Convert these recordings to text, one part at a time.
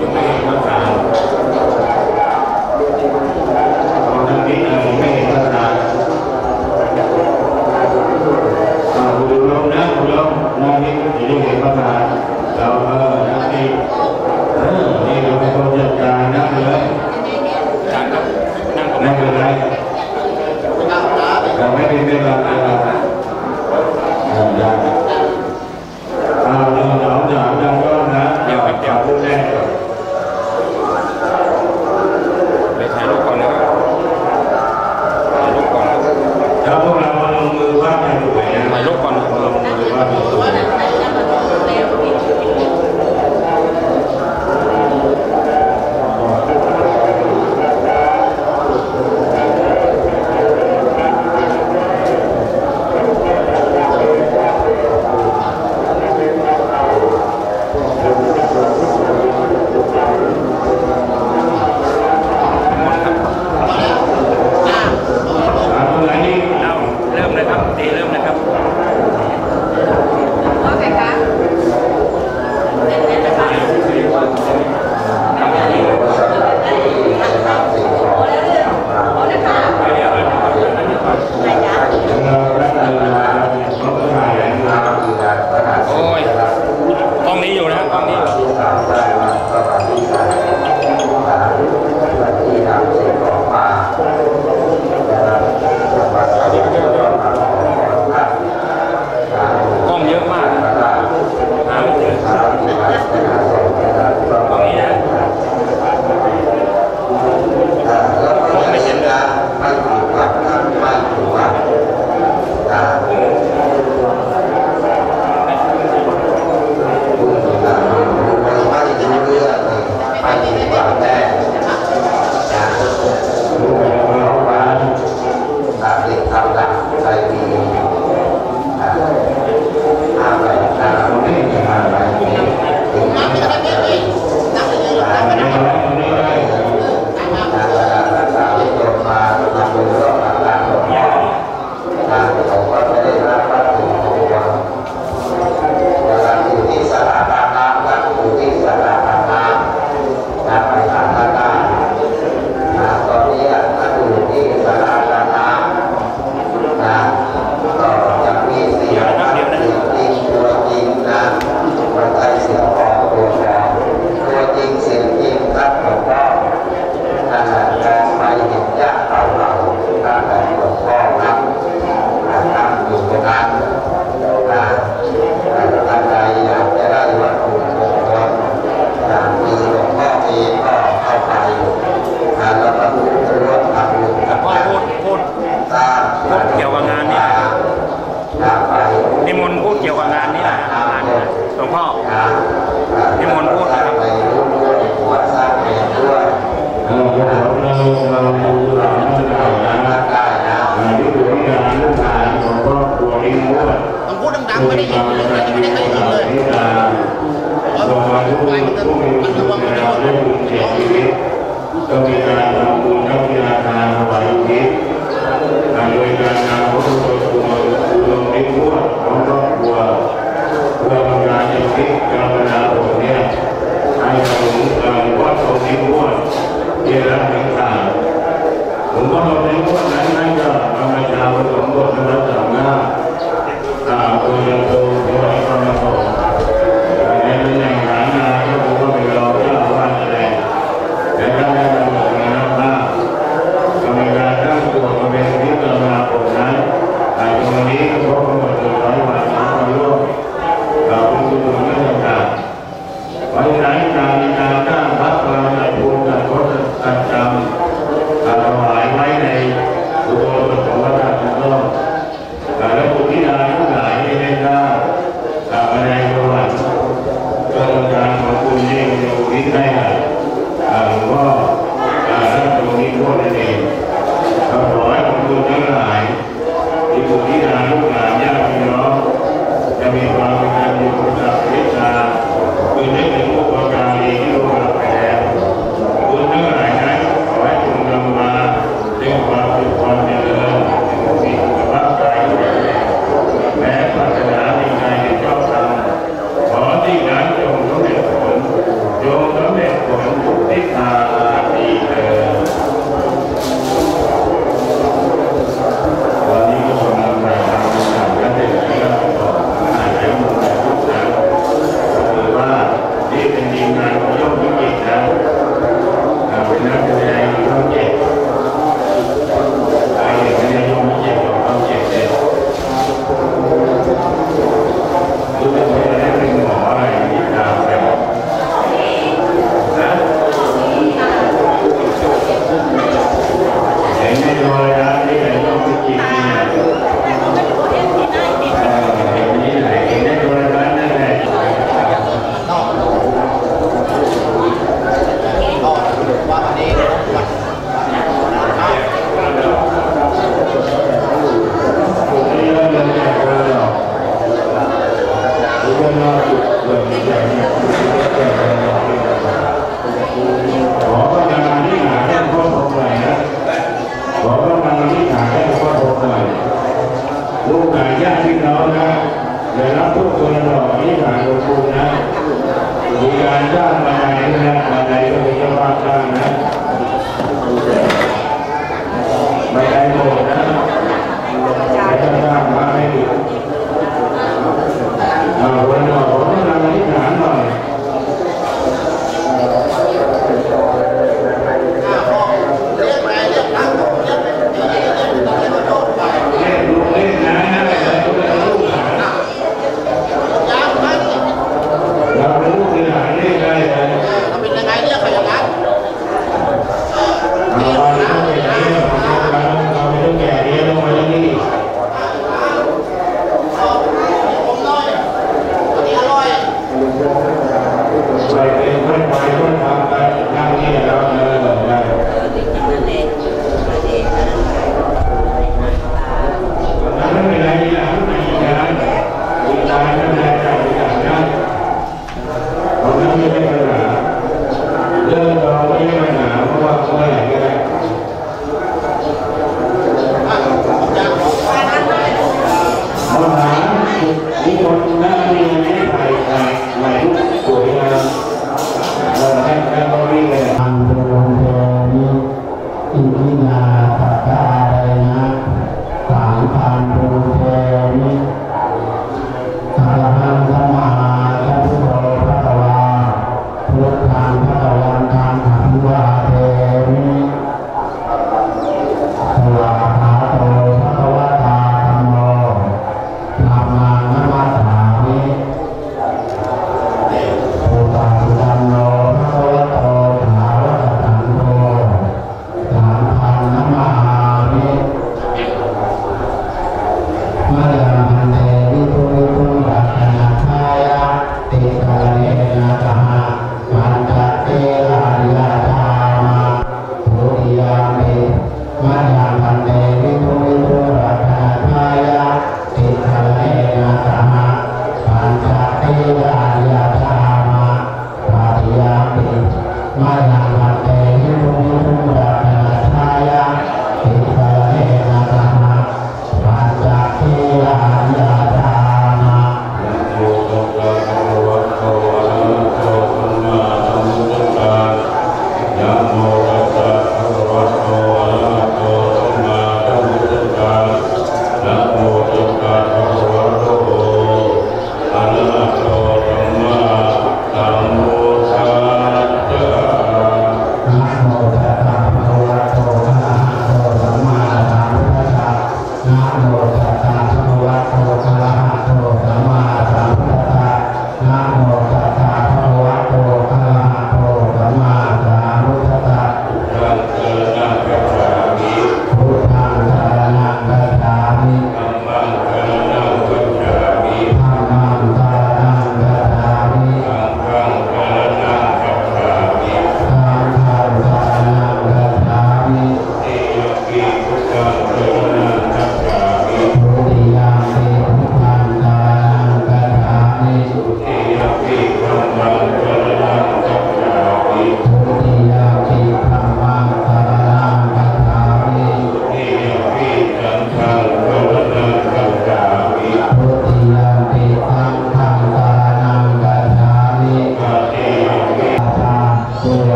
ยัง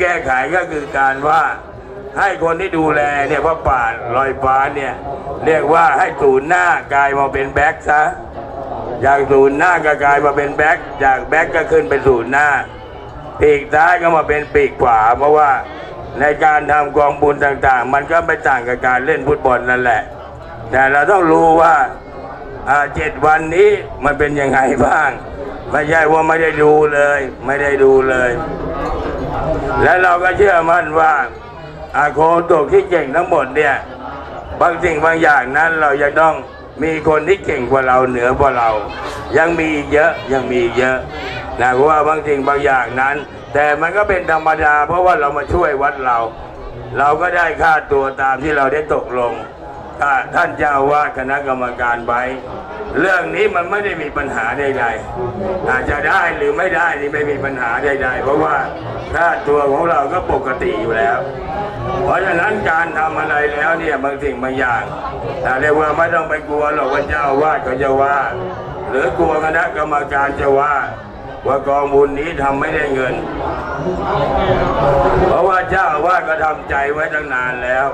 แก้ไขก็คือการว่าให้คนที่ดูแลเนี่ยพระป่าลอยฟ้าเนี่ยเรียกว่าให้ศูนย์หน้ากลายมาเป็นแบ็กซะจากศูนย์หน้าก็กลายมาเป็นแบ็กจากแบ็กก็ขึ้นเป็นศูนย์หน้าปีกซ้ายก็มาเป็นปีกขวา เพราะว่าในการทำกองบุญต่างๆ มันก็ไม่ต่างกับการเล่นฟุตบอลนั่นแหละ แต่เราต้องรู้ว่าอ่าเจ็ดวันนี้มันเป็นยังไงบ้าง ไม่ใช่ว่าไม่ได้ดูเลย ไม่ได้ดูเลย และเราก็เชื่อมั่นว่าอาโคตกที่เก่งทั้งหมดเนี่ยบางสิ่งบางอย่างนั้นเรายังต้องมีคนที่เก่งกว่าเราเหนือกว่าเรา ยังมีอีกเยอะยังมีอีกเยอะนะเพราะว่าบางสิ่งบางอย่างนั้น แต่มันก็เป็นธรรมดา เพราะว่าเรามาช่วยวัดเรา เราก็ได้ค่าตัวตามที่เราได้ตกลงท่านเจ้าอาวาดคณะกรรมการไว้ เรื่องนี้มันไม่ได้มีปัญหาใดๆอาจจะได้หรือไม่ได้นี่ไม่มีปัญหาใดๆ เพราะว่าค่าตัวของเราก็ปกติอยู่แล้ว เพราะฉะนั้นการทำอะไรแล้วเนี่ยบางสิ่งบางอย่างอ่าเรียกว่าไม่ต้องไปกลัวหรอกว่าเจ้าวาดเขาจะว่า หรือกลัวคณะกรรมการจะว่าว่ากองบุญนี้ทำไม่ได้เงิน เพราะว่าเจ้าอาว่าก็ทำใจไว้ตั้งนานแล้ว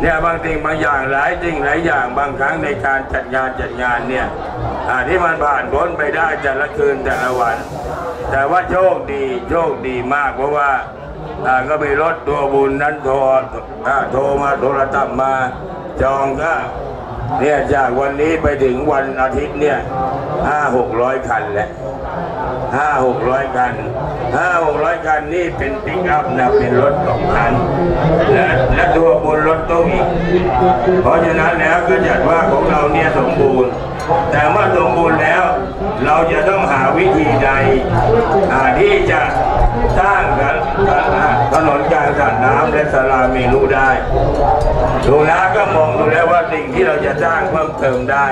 เนี่ยบางสิ่งบางอย่างหลายสิ่งหลายอย่างบางครั้งในการจัดงานจัดงานเนี่ยอ่าที่มันผ่านพ้นไปได้แต่ละคืนแต่ละวัน แต่ว่าโชคดีโชคดีมากเพราะว่าอ่าก็มีรถตัวบุญนั้นโทรอ่าโทรมาโทรศัพท์มาจองก็ เนี่ยจากวันนี้ไปถึงวันอาทิตย์เนี่ยห้าหกร้อยคันแหละห้าหกร้อยคันห้าหกร้อยคันนี่เป็นปิกอัพนะเป็นรถสองคันและและตัวบนรถตู้อีก เพราะฉะนั้นแล้วก็จัดว่าของเราเนี่ยสมบูรณ์ แต่เมื่อสมบูรณ์แล้ว เราจะต้องหาวิธีใดอ่าที่จะสร้างกัน ถนนกางสระน้ำและสาราเมรุได้ดูนะก็มองดูแล้วว่าสิ่งที่เราจะสร้างเพิ่มเติมได้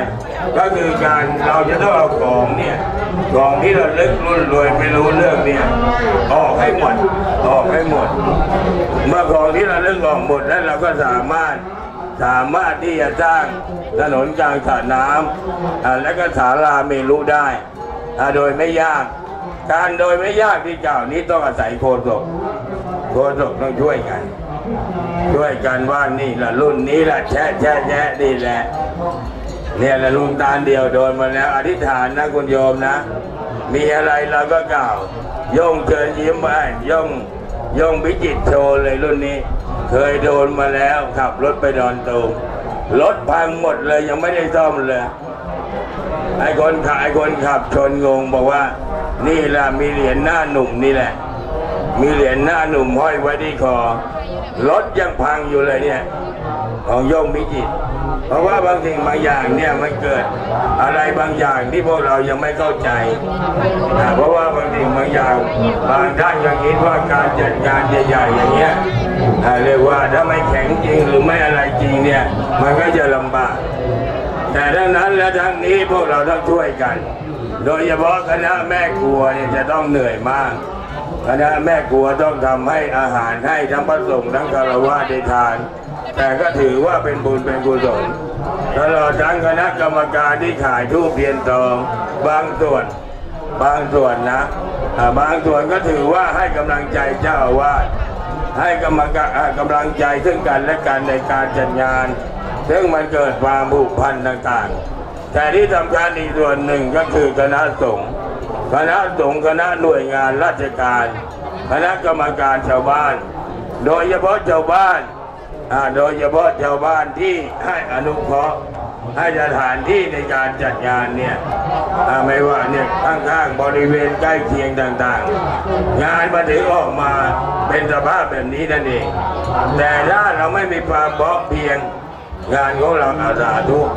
ก็คือการเราจะต้องเอาของเนี่ยของที่เราลึกรุ่นรวยไม่รู้เรื่องเนี่ยออกให้หมดออกให้หมด เมื่อของที่เราเรื่ออกหมดแล้วเราก็สามารถสามารถที่จะสร้างถนนกลางสระน้ำและก็ศาลาเมรุได้โดยไม่ยาก การโดยไม่ยากที่เก่านี้ต้องอาศัยโคศก โคศกต้องช่วยกัน ช่วยกันว่านี่ละรุ่นนี้ละแช่แช่แช่นี่แหละ เนี่ยแหละลุงตาเดียวโดนมาแล้วอธิษฐานนะคุณโยมนะ มีอะไรเราก็กล่าว ย่งเชิญยิ้มไปย่งย่งพิจิตโชว์เลยรุ่นนี้ เคยโดนมาแล้วขับรถไปดอนตูมรถพังหมดเลยยังไม่ได้ซ่อมเลยไอ้คนขายคนขับชนงงบอกว่า นี่แหละมีเหรียญหน้าหนุ่มนี่แหละ มีเหรียญหน้าหนุ่มห้อยไว้ที่คอ รถยังพังอยู่เลยเนี่ย ของโยมมิจิตรเพราะว่าบางสิ่งบางอย่างเนี่ยมันเกิด อะไรบางอย่างที่พวกเรายังไม่เข้าใจ เพราะว่าบางสิ่งบางอย่างบางท่านยังคิดว่าการจัดงานใหญ่ๆอย่างเงี้ยเรียกว่าถ้าไม่แข็งจริงหรือไม่อะไรจริงเนี่ย มันก็จะลำบาก แต่ทั้งนั้นและทั้งนี้พวกเราต้องช่วยกัน โดยเฉพาะคณะแม่ครัวเนี่ยจะต้องเหนื่อยมาก คณะแม่ครัวต้องทำให้อาหารให้ทั้งพระสงฆ์ทั้งคารวะได้ทาน แต่ก็ถือว่าเป็นบุญเป็นกุศลตลอดทั้งคณะกรรมการที่ขายทูปเทียนทองบางส่วนบางส่วนนะบางส่วนก็ถือว่าให้กำลังใจเจ้าอาวาสให้กรรมการอ่ากำลังใจซึ่งกันและกันในการจัดงาน ซึ่งมันเกิดความผูกพันต่างๆ แต่ที่สำคัญอีกส่วนหนึ่งก็คือคณะสงฆ์ คณะสงฆ์คณะหน่วยงานราชการ คณะกรรมการชาวบ้าน โดยเฉพาะชาวบ้านโดยเฉพาะชาวบ้านที่ให้อนุเคราะห์ให้สถานที่ในการจัดงานเนี่ยไม่ว่าเนี่ยข้างๆบริเวณใกล้เคียงต่างๆ งานมาถึงออกมาเป็นสภาพแบบนี้นั่นเองแต่ถ้าเราไม่มีความพร้อมเพียง งานของเราอาสาทุก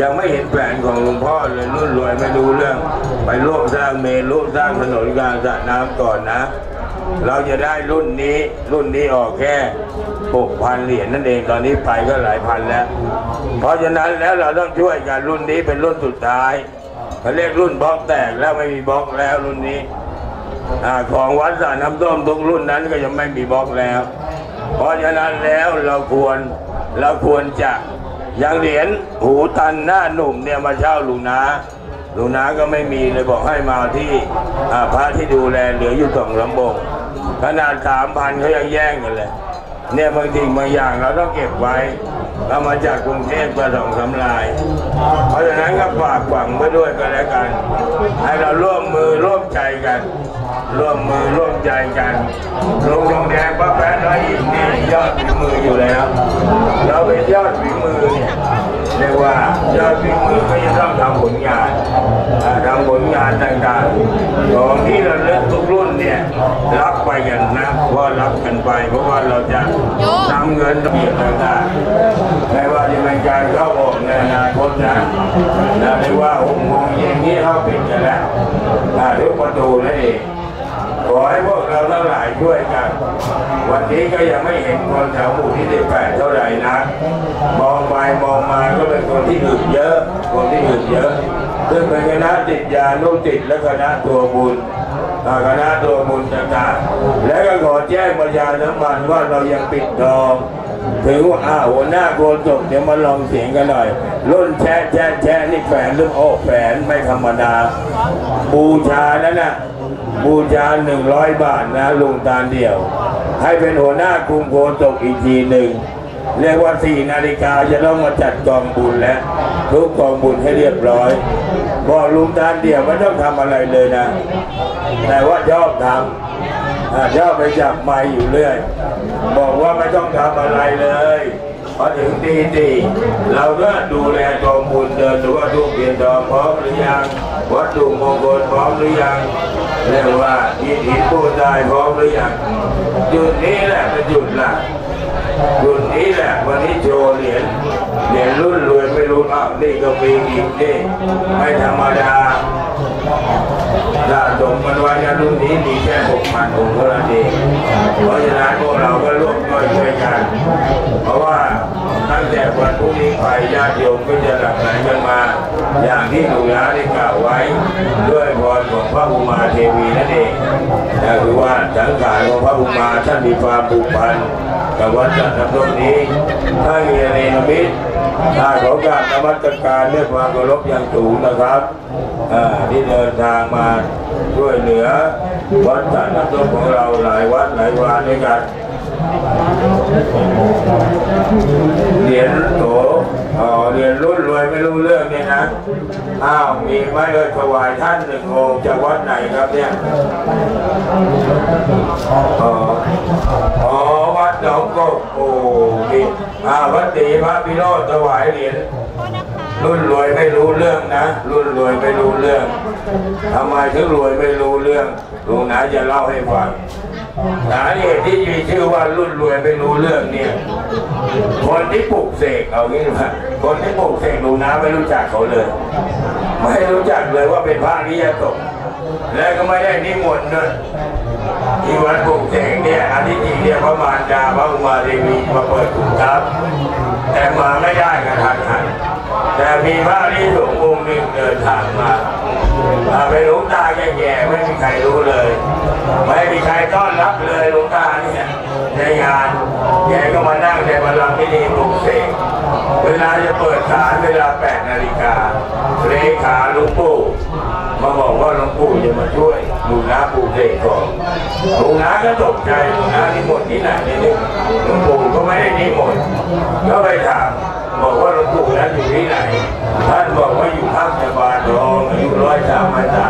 ยังไม่เห็นแผนของหลวงพ่อเลยรุ่นรวยไม่รู้เรื่อง ไปร่วมสร้างเมรุสร้างถนนกลางสระน้ำก่อนนะ เราจะได้รุ่นนี้รุ่นนี้ออกแค่หกพันเหรียญนั่นเองตอนนี้ไปก็หลายพันแล้ว เพราะฉะนั้นแล้วเราต้องช่วยกันรุ่นนี้เป็นรุ่นสุดท้ายเขาเรียกรุ่นบล็อกแตกแล้วไม่มีบล็อกแล้วรุ่นนี้อของวัดสระน้ำต้มทุกรุ่นนั้นก็ยังไม่มีบล็อกแล้ว เพราะฉะนั้นแล้วเราควรเราควรจะอย่างเหรียญหูตันหน้าหนุ่มเนี่ยมาเช่าลุงนาลุงนาก็ไม่มีเลยบอกให้มาที่อาพระที่ดูแลเหลืออยู่สองลำบงขนาดสามพันเขายังแย่งกันเลยเนี่ยบางสิ่งบางอย่างเราต้องเก็บไว้เรามาจากกรุงเทพมาสองสำลาย เพราะฉะนั้นก็ฝากฝังไว้ด้วยกันแล้วกัน ให้เราร่วมมือร่วมใจกัน ร่วมมือร่วมใจกันลงทองแดงป้าแป๊ะน้อยอีกนี่ยอดฝีมืออยู่แล้ว เราเป็นยอดฝีมือเนี่ยเรียกว่ายอดฝีมือก็จะต้องทำผลงานทำผลงานต่างๆของที่เราเลือกทุกรุ่นเนี่ยรับไปกันนะว่ารับกันไป เพราะว่าเราจะนำเงินเบียบต่างๆไม่ว่าจะเป็นการเข้าออกในอนาคตนะนะเรียกว่าหกโมงเย็นนี้เข้าปิดกันแล้วอ่าทุกประตูนั่นเอง ขอให้พวกเราทั้งหลายช่วยกัน วันนี้ก็ยังไม่เห็นคนแถวหมู่ที่สิบแปดเท่าไหร่นะมองไปมองมาก็เป็นคนที่อื่นเยอะ คนที่อื่นเยอะซึ่งเป็นคณะติดยาโนติดและคณะตัวบุญคณะตัวบุญต่างๆและก็ขอแจ้งประชาสัมพันธ์ว่าเรายังปิดทองถึงว่าอ้าวหัวหน้าโกนศพเดี๋ยวมาลองเสียงกันหน่อยรุ่นแชะแชะแชะนี่แฝนหรือโอ้แฝนไม่ธรรมดา บูชานั้นนะ บูชาหนึ่งร้อยบาทนะลุงตาเดี่ยว ให้เป็นหัวหน้ากลุ่มโกนศพอีกทีหนึ่ง เรียกว่าสี่นาฬิกาจะต้องมาจัดกองบุญแล้วทุกกองบุญให้เรียบร้อยบอกลุงตาเดี่ยวไม่ต้องทำอะไรเลยนะ แต่ว่าชอบทำอ่าชอบไปจับไม้อยู่เรื่อย บอกว่าไม่ต้องทำอะไรเลย พอถึงตีตีเราก็ดูแลกองบุญเดินดูว่าทุกเพียนดอพร้อมหรือยังวัตถุมงคลพร้อมหรือยังเรียกว่ายินดีผู้ตายพร้อมหรือยังจุดนี้แหละเป็นจุดหลักรุ่นนี้แหละวันนี้โชว์เหรียญเหรียญรุ่นรวยไม่รู้อะนี่ก็มีอีกนี่ไม่ธรรมดา สะสมกันไว้นะรุ่นนี้มีแค่หกพันองค์เท่านั้นเองเพราะฉะนั้นพวกเราก็ร่วมด้วยช่วยกัน เพราะว่าตั้งแต่วันพรุ่งนี้ไปญาติโยมก็จะหลั่งไหลกันมา อย่างที่หลวงนาได้กล่าวไว้ ด้วยพรของพระอุมาเทวีนั่นเองนะคือว่าสังขารของพระอุมาท่านมีความผูกพันกับวัดจันทร์ต้นนี้ถ้ามีเนรมิตร ถ้าขอการนมัสการด้วยความเคารพอย่างสูงนะครับที่เดินทางมาช่วยเหลือวัดจันทร์ต้นของเราหลายวัดหลายวานด้วยกันเหรียญโถเหรียญรุ่นรวยไม่รู้เรื่องเนี่ยนะ อ้าวมีไหมเอ่ยถวายท่านหนึ่งองค์จากวัดไหนครับเนี่ยอ๋อวัดหนองกบโอ้ อ่าวัดตีพระพิโรธถวายเหรียญรุ่นรวยไม่รู้เรื่องนะ รุ่นรวยไม่รู้เรื่องทำไมถึงรวยไม่รู้เรื่องลุงนาจะเล่าให้ฟังสาเหตุที่มีชื่อว่ารุ่นรวยไม่รู้เรื่องเนี่ย คนที่ปลุกเสกเอางี้ว่าคนที่ปลุกเสกลุงนาไม่รู้จักเขาเลย ไม่รู้จักเลยว่าเป็นพระนิยตกและก็ไม่ได้นิมนต์ด้วย ที่วัดปุกเสกเนี่ยอันที่จริงเนี่ยพระมารดาพระอุมาเทวีมาเปิดกุฏับแต่มาไม่ได้กันทันหันแต่มีพระที่สงองค์หนึ่งเดินทางมาอ่าไปหลวงตาแก่ๆไม่มีใครรู้เลย ไม่มีใครต้อนรับเลยหลวงตาเนี่ยในงานแกก็มานั่งในบัลลังก์พิธีปลุกเสกเวลาจะเปิดศาลเวลา8นาฬิกาเลขาหลวงปู่มาบอกว่าหลวงปู่จะมาช่วย ลวงน้าปลุกเสกก่อนลวงน้าก็ตกใจลวงน้านิมนต์ที่ไหนเนี่ยหลวงปู่ก็ไม่ได้นิมนต์ก็ไปถามบอกว่าหลวงปู่นั้นอยู่ที่ไหน ท่านบอกว่าอยู่ข้างสะบานทองอายุร้อยสามพรรษา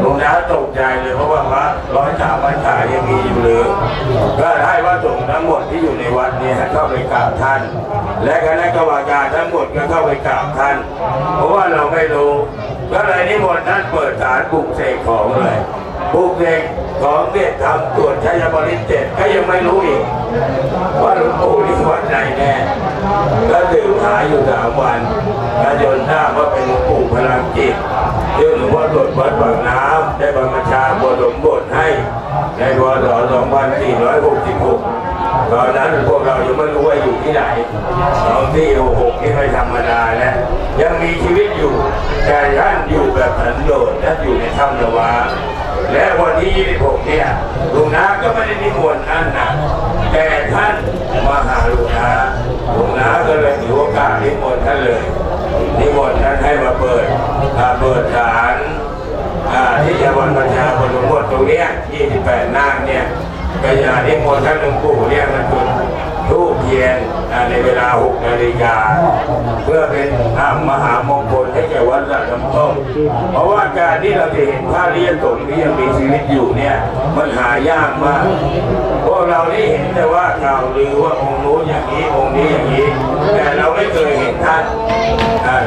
หลวงน้าตกใจเลยเพราะว่าพระร้อยสามพรรษายังมีอยู่หรือก็ให้ว่าสงฆ์ทั้งหมดที่อยู่ในวัดนี้ให้เข้าไปกราบท่าน และคณะกรรมการทั้งหมดก็เข้าไปกราบท่าน เพราะว่าเราไม่รู้ก็เลยนิมนต์ท่านเปิดศาลปลุกเสกของเลย ปลุกเสกของเนี่ยทำตรวจชัยบริเจ็ดก็ยังไม่รู้อีก ว่าหลวงปู่ที่วัดไหนแน่ก็ดื่มหาอยู่สามวันก็จนทราบว่าเป็นหลวงปู่พลังจิตซึ่งหลวงพ่อตรวจวัดปากน้ำได้บรรพชาบทสมบทให้ในพศ2466ตอนนั้นพวกเรายังไม่รู้ว่าอยู่ที่ไหนตอนที่66ที่ไม่ธรรมดาแล้วยังมีชีวิตอยู่ แต่ท่านอยู่แบบสันโดษท่านอยู่ในถ้ำนวา และวันที่ 26 เนี่ยลุงนาก็ไม่ได้นิมนต์ท่านนะแต่ท่านมาหาลุงนาลุงนาก็เลยถือโอกาสนิมนต์ท่านเลย นิมนต์ท่านให้มาเปิดอ่าเปิดศาลที่จะวันประชาชนหมดตรงเนี้ย28 นางเนี่ยก็อย่านิมนต์ท่านหลวงปู่เนี่ยมันจุด ทูบเทียนในเวลา6นาฬิกาเพื่อเป็นอ่ามหามงคลให้แก่วัดระดับต้นเพราะว่าการที่เราจะเห็นพระเรียนสงฆ์ที่ยังมีชีวิตอยู่เนี่ยมันหายากมากพวกเราได้เห็นแต่ว่าข่าวลือว่าองค์นู้นอย่างนี้องค์นี้อย่างนี้ แต่เราไม่เคยเห็นท่าน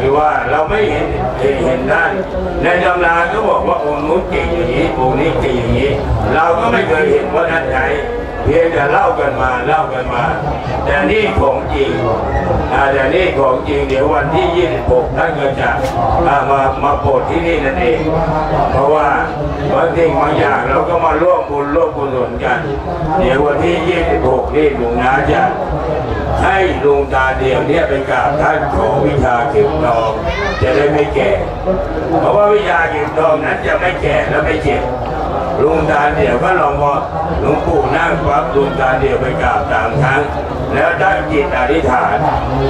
คือว่าเราไม่เห็นเห็นเห็นท่านในตำราก็บอกว่าองค์นู้นเก่งอย่างนี้องค์นี้เก่งอย่างนี้ เราก็ไม่เคยเห็นว่าท่านไหน เพียงแต่เล่ากันมาเล่ากันมา แต่นี่ของจริงอแต่นี่ของจริงเดี๋ยววันที่ 26 ท่านก็จะมามาโปรดที่นี่นั่นเอง เพราะว่าบางสิ่งบางอย่างเราก็มาร่วมบุญร่วมกุศลกัน เดี๋ยววันที่ 26 นี่หลวงนาจะให้ลุงตาเดียวเนี่ยไปกราบท่านขอวิชาเข็มทองจะได้ไม่แก่ เพราะว่าวิชาเข็มทองนั้นจะไม่แก่และไม่เจ็บ ลุงตาเดี่ยวก็ลองพอหลวงปู่นั่งปั๊บลุงตาเดี่ยวไปกราบสามครั้ง แล้วตั้งจิตอธิษฐาน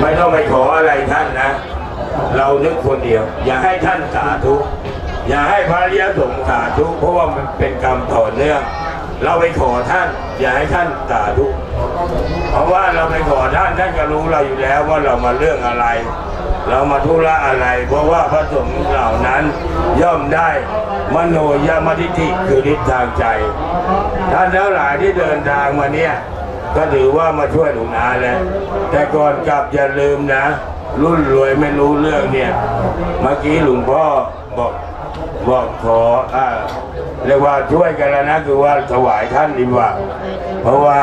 ไม่ต้องไปขออะไรท่านนะ เรานึกคนเดียว อย่าให้ท่านสาธุอย่าให้พระเรียสงฆ์สาธุเพราะว่ามันเป็นกรรมต่อเนื่องเราไปขอท่าน อย่าให้ท่านสาธุเพราะว่าเราไปขอท่านท่านก็รู้เราอยู่แล้วว่าเรามาเรื่องอะไร เรามาธุระอะไร เพราะว่าพระสงฆ์เหล่านั้นย่อมได้มโนยมทิฐิคือฤทธิ์ทางใจ ท่านแล้วหลายที่เดินทางมาเนี่ยก็ถือว่ามาช่วยหลวงนาแล้วแต่ก่อนกลับอย่าลืมนะ รุ่นรวยไม่รู้เรื่องเนี่ย เมื่อกี้หลวงพ่อบอกบอกขออ่าเรียกว่าช่วยกันแล้วนะคือว่าถวายท่านดีกว่า เพราะว่า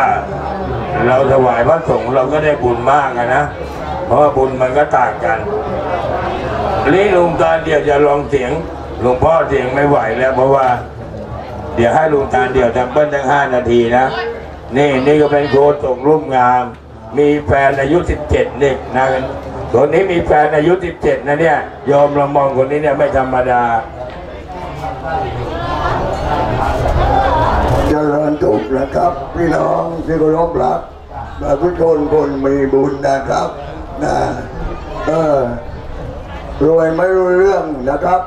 เราถวายพระสงฆ์เราก็ได้บุญมากนะ เพราะว่าบุญมันก็ต่างกันนี่ลุงตาเดียวจะลองเสียงหลวงพ่อเสียงไม่ไหวแล้ว เพราะว่า เดี๋ยวให้ลุงตาเดียวทั้งเบิ้ลทั้งห้านาทีนะ นี่นี่ก็เป็นโคตกรุ่มงาม มีแฟนอายุ17เด็กนะคนนี้มีแฟนอายุ17นะเนี่ยยอมเรามองคนนี้เนี่ยไม่ธรรมดาเจริญสุขนะครับ พี่น้องที่เคารพรักทุกคนคนมีบุญนะครับ นะเออรวยไม่รู้เรื่องนะครับ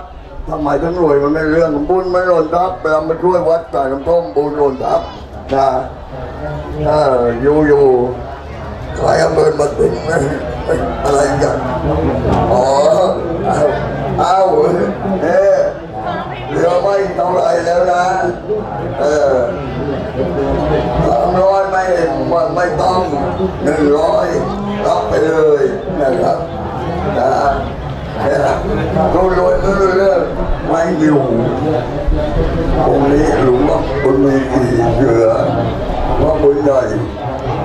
ทำไมถึงรวยมันไม่เรื่องบุญไม่หล่นทับเรามาช่วยวัดใส่น้ำต้มบุญหล่นทับนะเอออยู่อยู่ใครเอาเงินมาติดอะไรกันอ๋อเอาเอาเอเหลือไม่เท่าไรแล้วนะ เออสามร้อยไม่ไม่ไม่ต้องหนึ่งร้อย รับไปเลยนะครับนะเนี่ยรู้รวยรู้เรื่องไม่อยู่องนี้หลวงพ่อบุญมีกี่เหลือว่าบุญใหญ่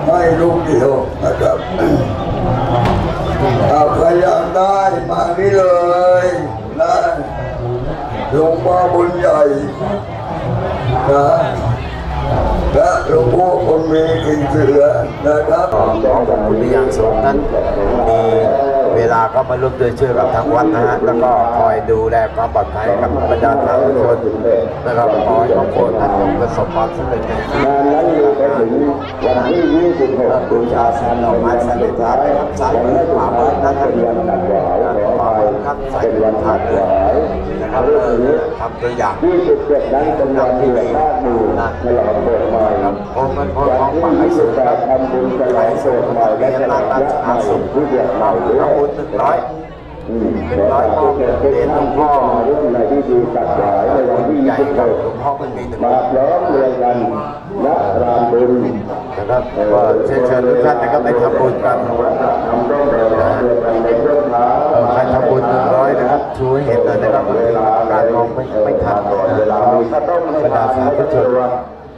ให้ลูกเดียวนะครับเอาใครอยากได้มานี่เลยนะหลวงพ่อบุญใหญ่นะ และหลวงพ่อคนมีกินเสือนะครับขอขอบคุณที่อย่างสูงนั้นมีเวลาก็มาร่วมด้วยช่วยกับทางวัดนะฮะแล้วก็คอยดูแลความปลอดภัยกับบรรดาสาธุชนนะครับขอให้ทุกคนนั้นจงประสบความสำเร็จในชีวิตนั้นไปถึงวันที่26บูชาแสนอกไม้สันนิษฐานนะครับสายมือขวามือนะครับขวา มือครับใส่เป็นถาดเลยนะครับเออทำตัวอย่างนั้นเป็นนำที่ดีนะนะครับโอ้มันพอของฝากให้สูงครับขายสูงมาเรียนร้านร้านอาสุขที่เดียวเราทำบุญหนึ่งร้อยหนึ่งร้อยมอบเหรียญหลวงพ่อที่ดีตัดสายในวันที่ใหญ่ครับหลวงพ่อมันมีหนึ่งมาล้อมเรียงกันและรามบุญนะครับก็เชิญเชิญทุกท่านนะครับไปทำบุญกันเออใครทำ บุญหนึ่งร้อยนะครับช่วยเห็นเลยนะครับเวลาการมองไม่ไม่ทันเวลาบรรดาสาธุชน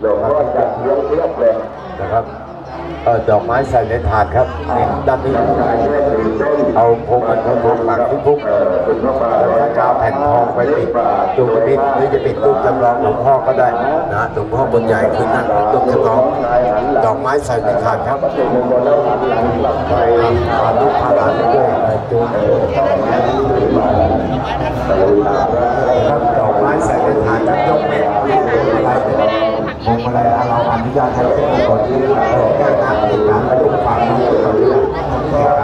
หลวงพ่อจัดเลี้ยงเทียบเลยนะครับ เออดอกไม้ใส่ในถาดครับนี่ด้านนี้เอาพวงมันพวงหมักที่พุกแล้วก็เอาแผ่นทองไปปิดดวงนิดหรือจะปิดรูปจำลองหลวงพ่อก็ได้นะหลวงพ่อบนใหญ่คือนั่นรูปจำลองดอกไม้ใส่ในถาดครับไปพาลูกพาหลานไปด้วยไปจูงครับดอกไม้ใส่ในถาดครับยกเว้นอะไรพวงมาลัยเราอนุญาตให้ทุกคน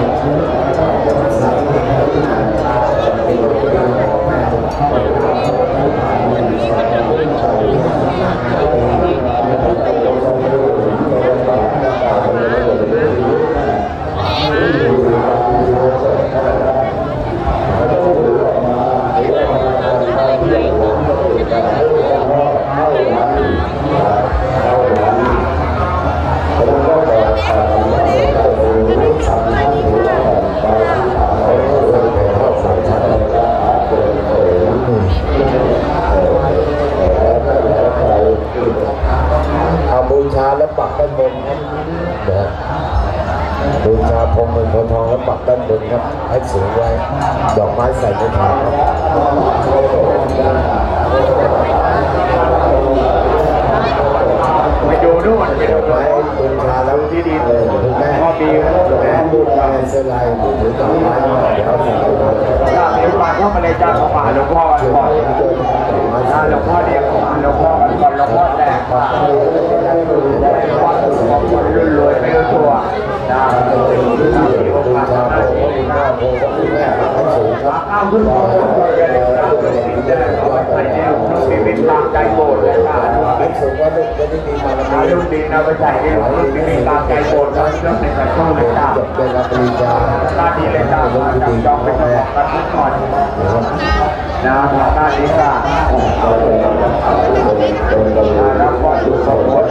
กา ครับให้สูงไว้ ดอกไม้ใส่ในถาดครับไปดูนู่นไปดูดอกไม้บูชาแล้วที่ดีเลยคุณแม่พ่อปีนะแม่บูชาเสลายหรือดอกไม้เดี๋ยวใส่ในถาดจ้าเดี๋ยวมาเข้ามาเลยจ้าเข้ามาหลวงพ่อก่อนจ้าหลวงพ่อเรียกเข้ามาหลวงพ่อก่อนหลวงพ่อแตกว่าได้วัดของคนรุ่นรวยไม่รู้ตัวจ้าจ้า มีโอกาสทำหน้าที่ดีมากแม่ให้สูงครับข้าวขึ้นมาจะได้รับเงินจะได้เอาไปใส่ในหลวงพ่อชีวิตตามใจโบสถ์เลยจ้าให้สูงว่าลูกจะได้มีบารอามียุดีนะไปใส่ในหลวงพ่อชีตามใจโบสถ์แล้วเรื่องในกระทู้เลยจ้าจบเป็นรับปริญญาหน้าที่เลยจ้าจับจองเป็นเจ้าของกันทุกคนนะหน้าที่จ้ารับความสุขสมบูรณ์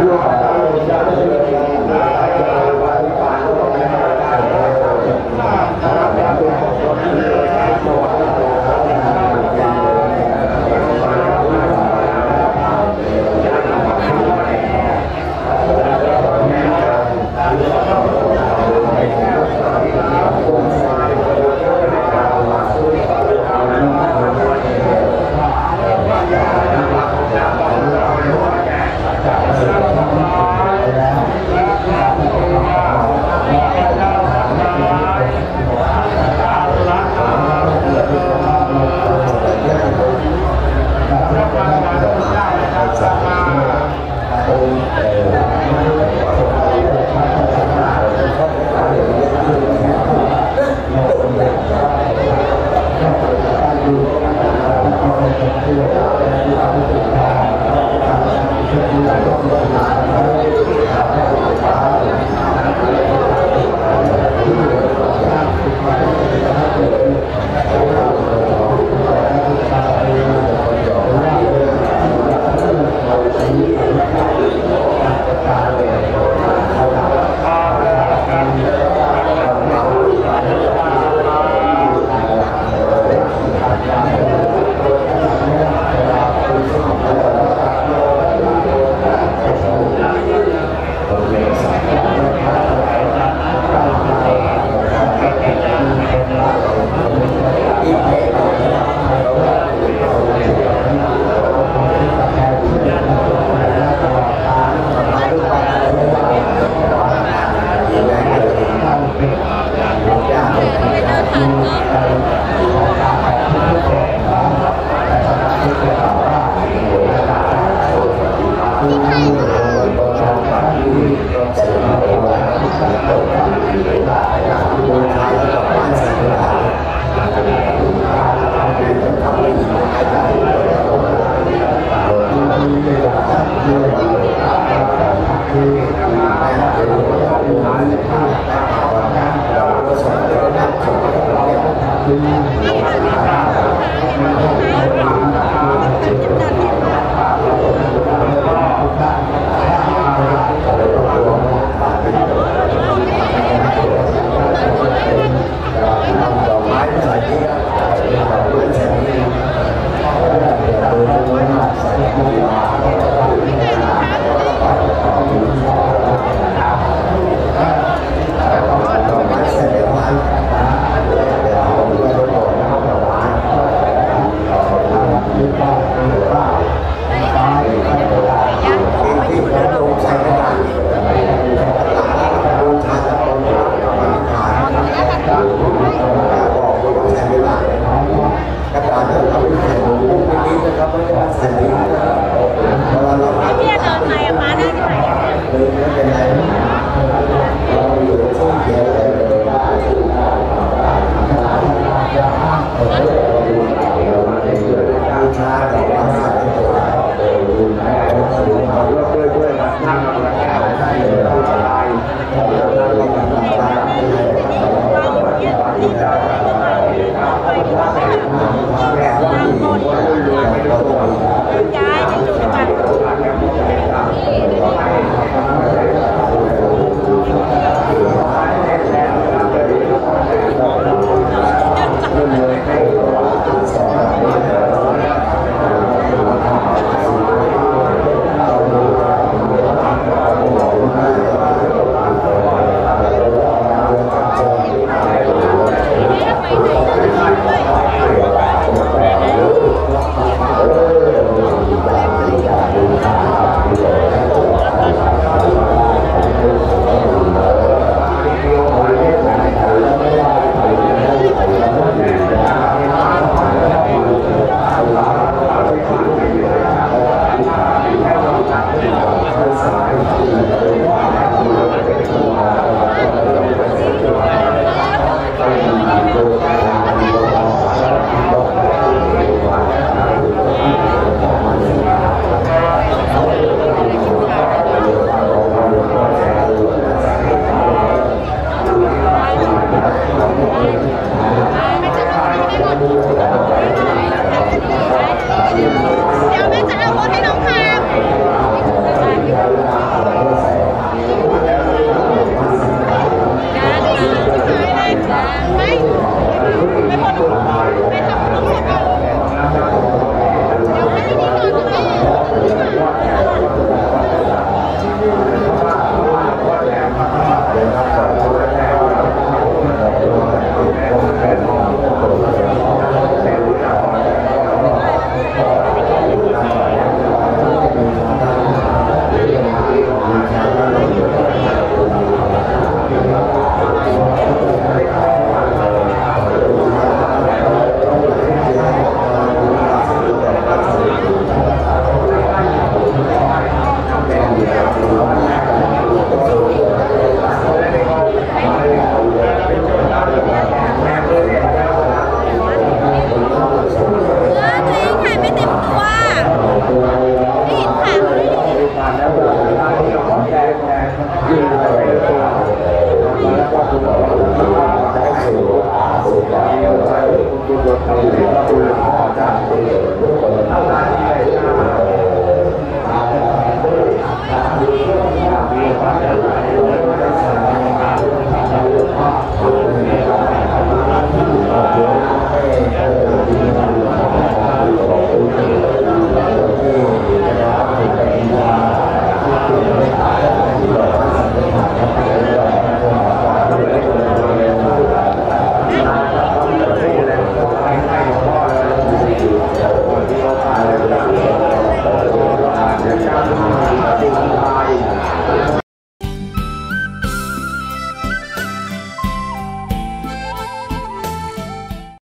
รว